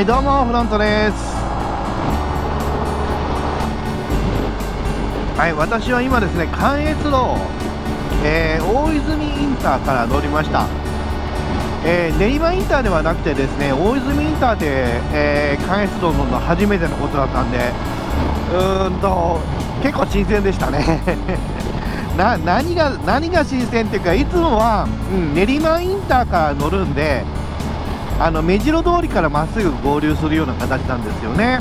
はいどうもフロントです。はい私は今ですね関越道、えー、大泉インターから乗りました、えー、練馬インターではなくてですね大泉インターで、えー、関越道乗るの初めてのことだったんでうーんと結構新鮮でしたね。な何が何が新鮮っていうかいつもは、うん、練馬インターから乗るんであの目白通りからまっすぐ合流するような形なんですよね。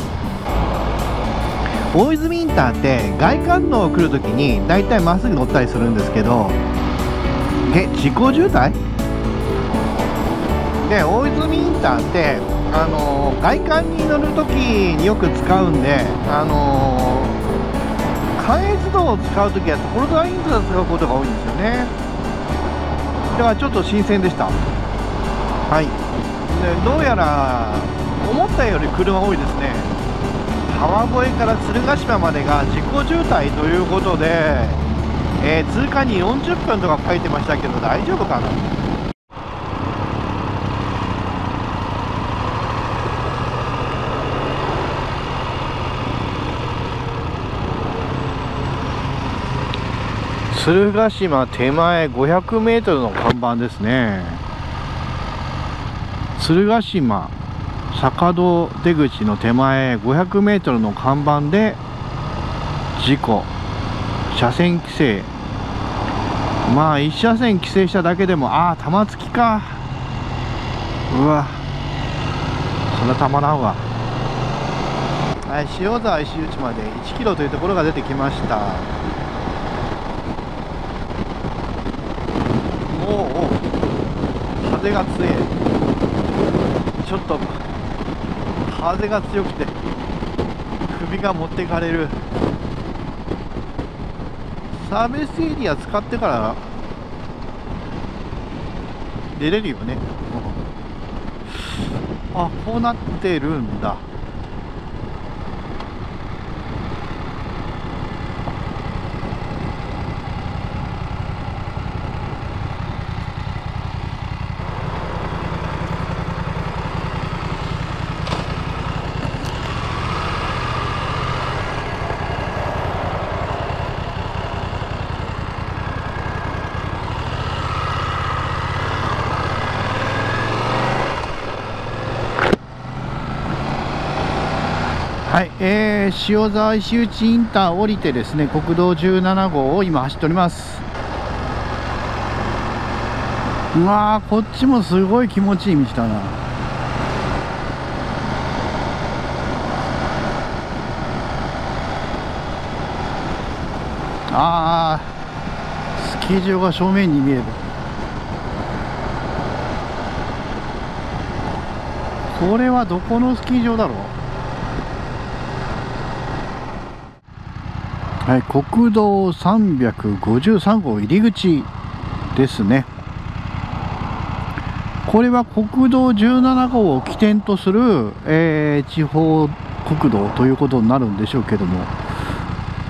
大泉インターって外環道を来るときにだいたいまっすぐ乗ったりするんですけどえ事故渋滞？で大泉インターってあの、外環に乗るときによく使うんであの、関越道を使うときは所沢インターを使うことが多いんですよね。だからちょっと新鮮でした。はい。でどうやら思ったより車多いですね。川越から鶴ヶ島までが自己渋滞ということで、えー、通過に40分とか書いてましたけど大丈夫かな？鶴ヶ島手前500メートルの看板ですね。鶴ヶ島坂戸出口の手前 500m の看板で事故。車線規制。まあ1車線規制しただけでもああ玉突きか。うわ。そんなたまらんわ。はい塩沢石内まで1キロというところが出てきました。おお風が強い。ちょっと風が強くて首が持ってかれる。サービスエリア使ってから出れるよね。あこうなってるんだ。はい、えー、塩沢石内インター降りてですね国道17号を今走っております。うわーこっちもすごい気持ちいい道だな。ああスキー場が正面に見える。これはどこのスキー場だろう？はい、国道353号入り口ですね。これは国道17号を起点とする、えー、地方国道ということになるんでしょうけども、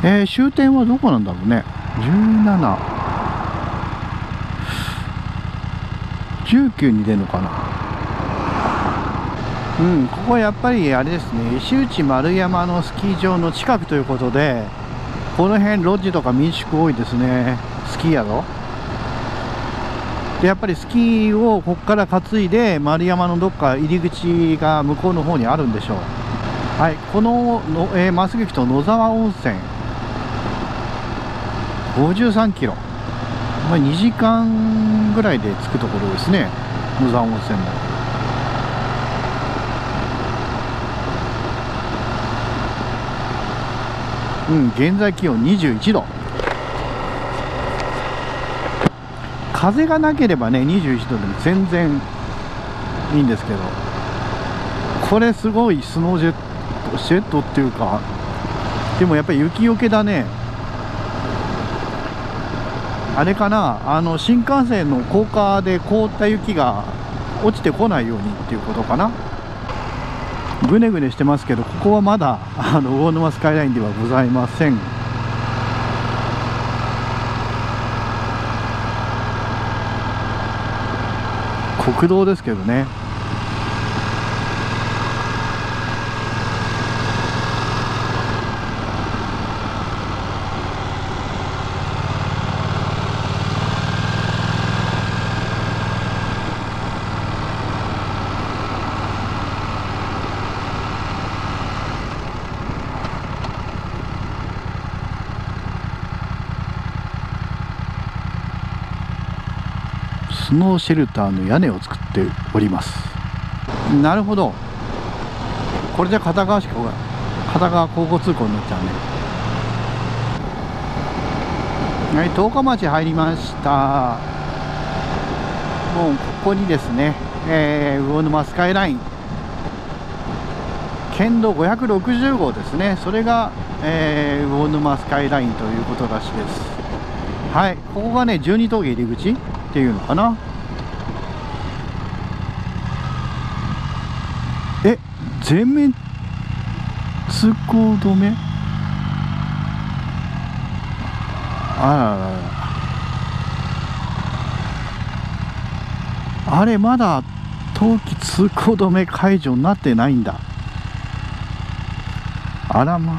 えー、終点はどこなんだろうね。17、19に出るのかな。うん、ここはやっぱりあれですね、石内丸山のスキー場の近くということで、この辺ロッジとか民宿多いですね。スキー宿でやっぱりスキーをここから担いで丸山のどっか入り口が向こうの方にあるんでしょう。はいこのの、えー、増行くと野沢温泉。53キロ、まあ、2時間ぐらいで着くところですね。野沢温泉も。うん現在気温21度。風がなければね21度でも全然いいんですけどこれすごいスノージェットシェットっていうかでもやっぱり雪よけだね。あれかなあの新幹線の高架で凍った雪が落ちてこないようにっていうことかな。ぐねぐねしてますけどここはまだあの魚沼スカイラインではございません。国道ですけどね。スノーシェルターの屋根を作っております。なるほど。これじゃ片側しか片側交互通行になっちゃうね。はい十日町入りました。もうここにですね、えー、魚沼スカイライン。県道560号ですね。それが、えー、魚沼スカイラインということらしいです。はいここがね12峠入り口。っていうのかな？え全面通行止めあららら。あれまだ冬季通行止め解除になってないんだ。あらまあ。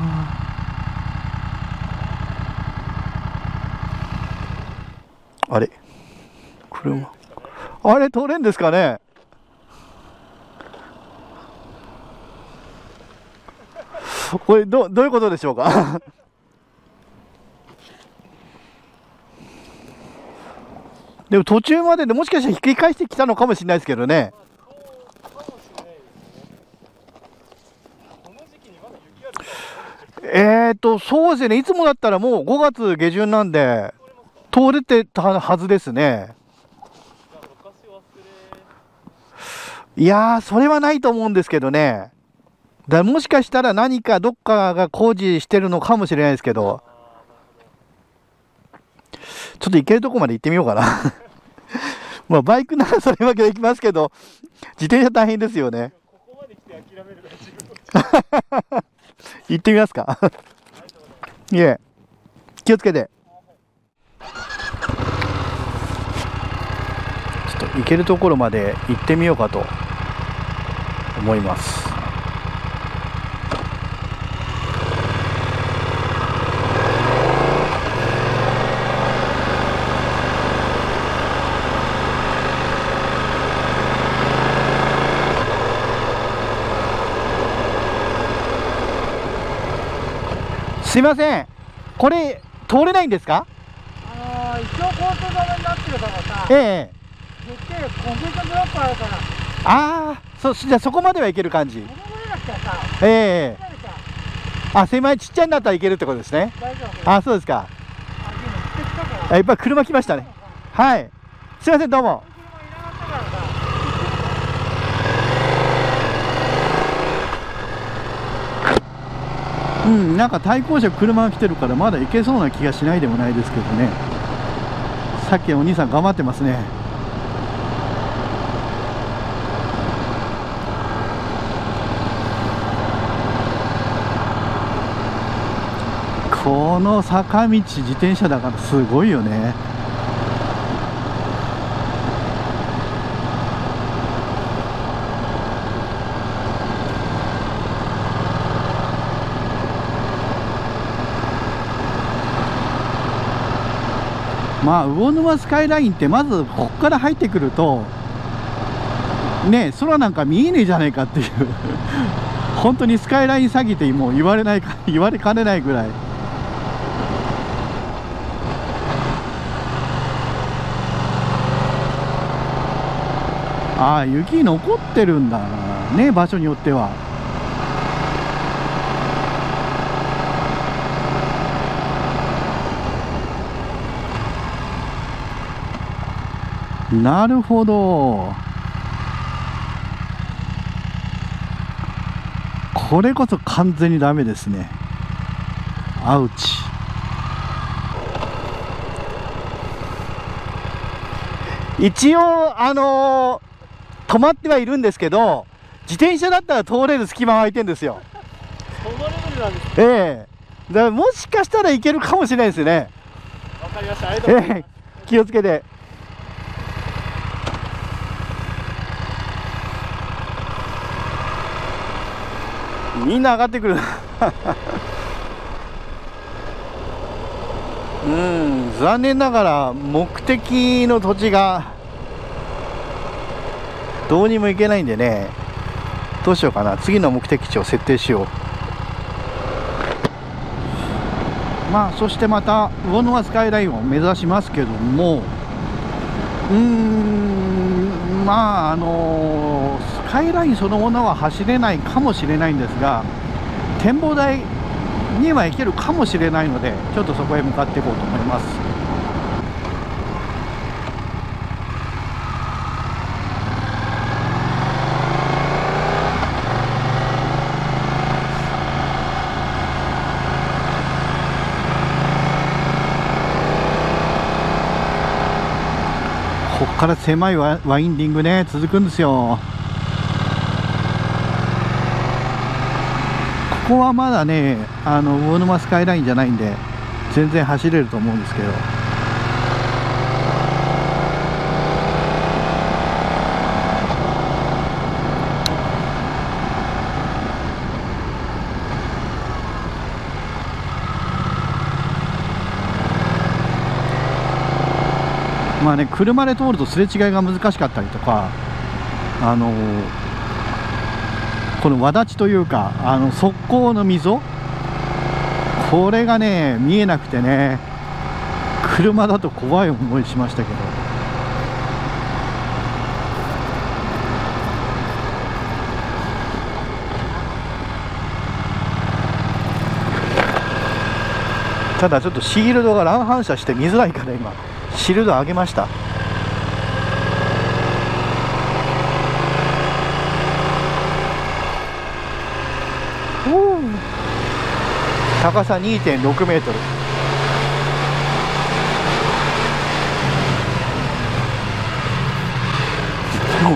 あれ？車。あれ通れんですかね？これどどういうことでしょうか？でも途中まででもしかしたらひっくり返してきたのかもしれないですけどね。えっ、ー、と、そうですね、いつもだったらもう5月下旬なんで、通れてたはずですね。いやー、それはないと思うんですけどね。だもしかしたら何かどっかが工事してるのかもしれないですけど、ちょっと行けるとこまで行ってみようかな まあ、バイクならそれわけできますけど、自転車大変ですよね。行ってみますか いえ気をつけてちょっと行けるところまで行ってみようかと思います。すいません。これ通れないんですか？あのー、一応交通止めになってるとこさ。ええ絶対コンクリートブロックあるからああそじゃあそこまではいける感じ。ええあ狭いちっちゃいになったらいけるってことですね。あそうですか。あやっぱ車来ましたね。はい。すいませんどうも。うんなんか対向車車が来てるからまだ行けそうな気がしないでもないですけどね。さっきお兄さん頑張ってますねこの坂道自転車だからすごいよね。まあ魚沼スカイラインってまずここから入ってくるとね空なんか見えねえじゃねえかっていう。本当にスカイライン詐欺ってもう言われないか 言われかねないぐらい。ああ雪残ってるんだね場所によっては。なるほど。これこそ完全にダメですね。アウチ。一応あのー、止まってはいるんですけど自転車だったら通れる隙間が空いてるんですよ。そのレベルなんですええ。ー、だからもしかしたらいけるかもしれないですね。わかりました。ありがとう。ございます、え。ー、気をつけて。みんな上がってくる。うん。残念ながら目的の土地がどうにも行けないんでねどうしようかな。次の目的地を設定しよう。まあそしてまた魚沼スカイラインを目指しますけどもうーんまああのスカイラインそのものは走れないかもしれないんですが展望台には行けるかもしれないのでちょっとそこへ向かっていこうと思います。から狭いワワインディングね続くんですよ。ここはまだねあの魚沼スカイラインじゃないんで全然走れると思うんですけど。まあね車で通るとすれ違いが難しかったりとかあのこの輪立ちというかあの側溝の溝これがね見えなくてね車だと怖い思いしましたけど。ただちょっとシールドが乱反射して見づらいから今。シールド上げました。高さ2.6メートル。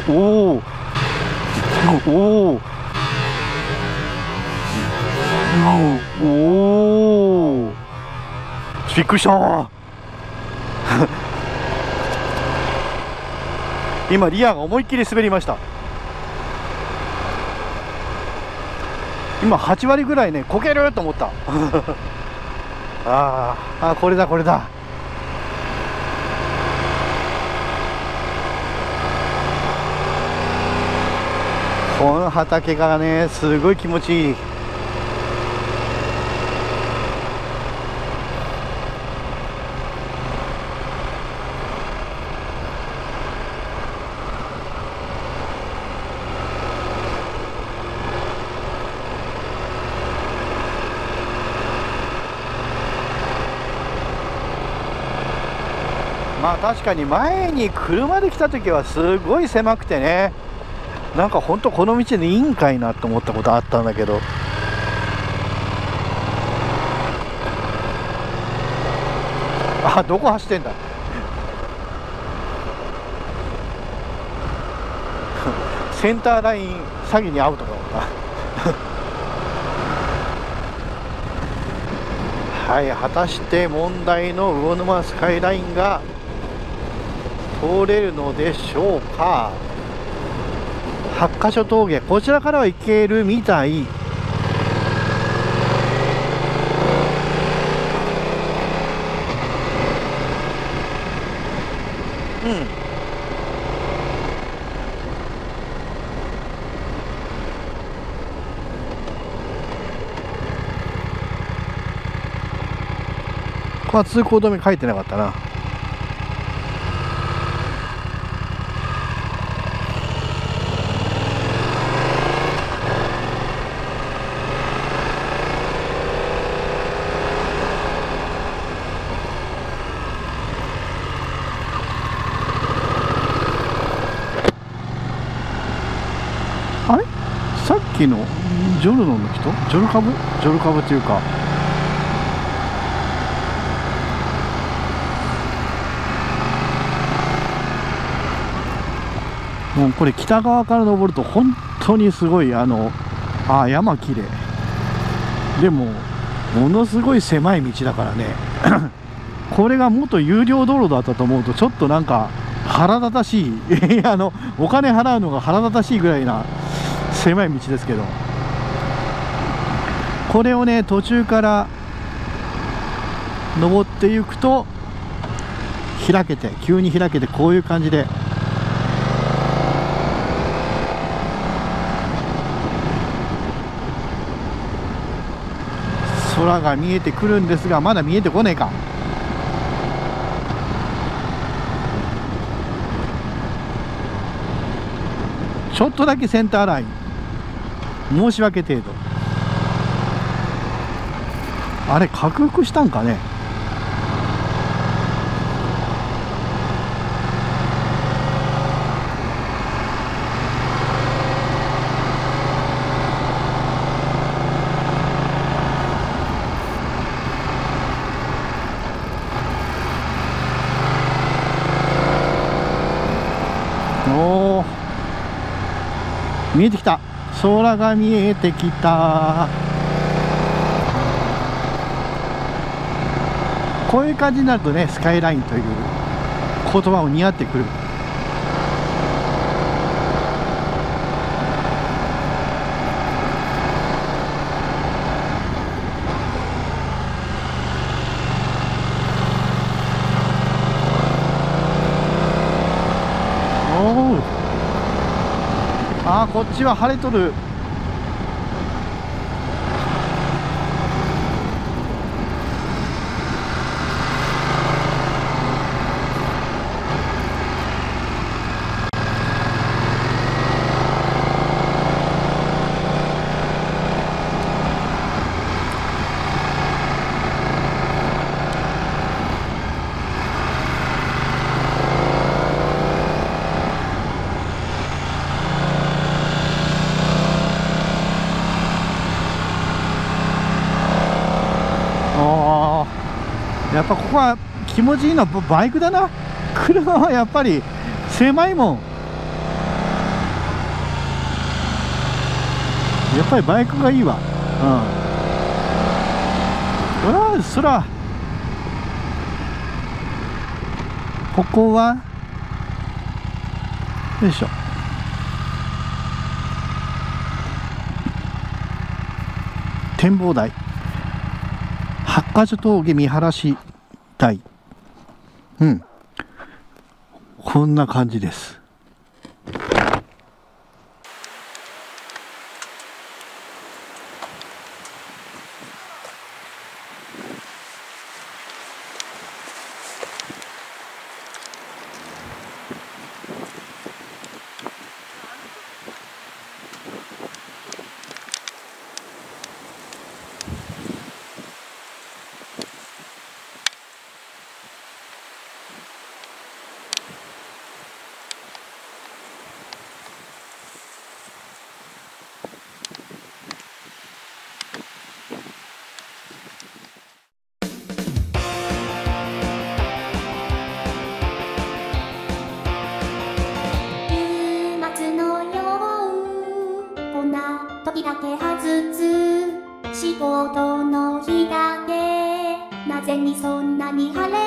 おおおおおおびっくりした 今リアが思いっきり滑りました。今8割ぐらいねこけると思った。ああこれだこれだ。この畑がねすごい気持ちいい。まあ確かに前に車で来た時はすごい狭くてね。なんかほんとこの道でいいんかいなと思ったことあったんだけど。あどこ走ってんだ？センターライン詐欺に遭うとか思った。はい果たして問題の魚沼スカイラインが通れるのでしょうか？八箇所峠こちらからは行けるみたい。うん。ここは通行止め書いてなかったなあれさっきのジョルノの人？ジョルカブジョルカブっていうか。もうこれ北側から登ると本当にすごいあのあ山綺麗。でもものすごい狭い道だからね。これが元有料道路だったと思うとちょっとなんか腹立たしい。あのお金払うのが腹立たしいぐらいな狭い道ですけど。これをね途中から登っていくと開けて急に開けてこういう感じで。空が見えてくるんですがまだ見えてこねえか。ちょっとだけセンターライン。申し訳程度。あれ克服したんかね？おお見えてきた。空が見えてきた。こういう感じになるとねスカイラインという言葉も似合ってくるおおあーこっちは晴れとるあーやっぱここは気持ちいいのはバイクだな。車はやっぱり狭いもん。やっぱりバイクがいいわ。うん。うわ空。ここはよいしょ。展望台。八ヶ所峠見晴らし。台うん。こんな感じです。そんなに晴れ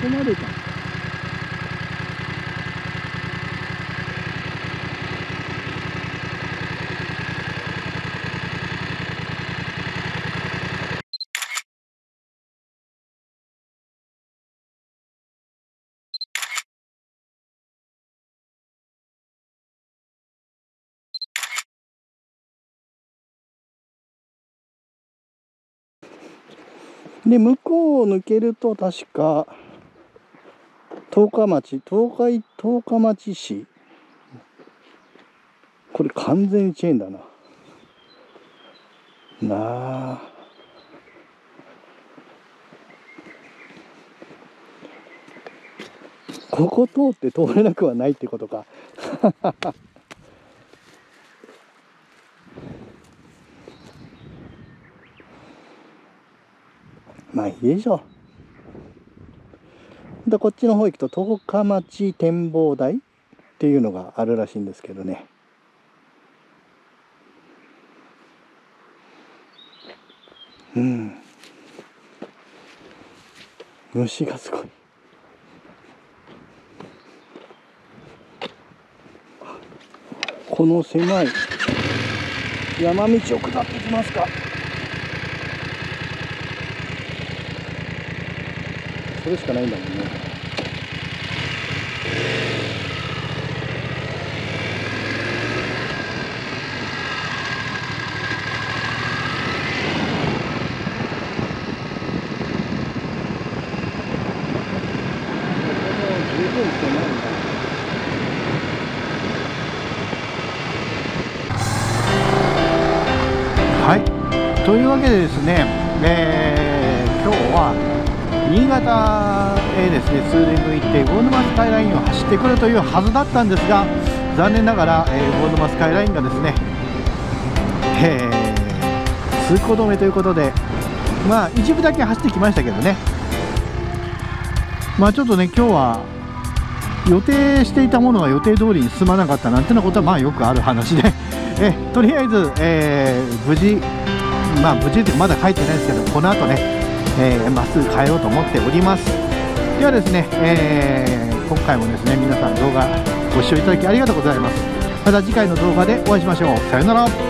こまでかで向こうを抜けると確か十日町東海十日町市。これ完全にチェーンだな。なあ。ここ通って通れなくはないってことか。まあいいでしょ。うでこっちの方行くと十日町展望台っていうのがあるらしいんですけどね。うん。虫がすごい。この狭い山道を下ってきますか？それしかないんだもんね。十分狭いんだはい。というわけでですね、えー新潟へですねツーリング行って魚沼スカイラインを走ってくるというはずだったんですが残念ながら、えー魚沼スカイラインがですね、え通行止めということでまあ一部だけ走ってきましたけどね。まあちょっとね今日は予定していたものが予定通りに進まなかったなんてなことはまあよくある話で。えとりあえず、えー無事まあ無事ってまだ書いてないですけどこの後ね、えーまっすぐ変えようと思っております。ではですね、えー今回もですね皆さん動画ご視聴いただきありがとうございます。また次回の動画でお会いしましょう。さようなら。